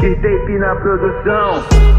E P na produção.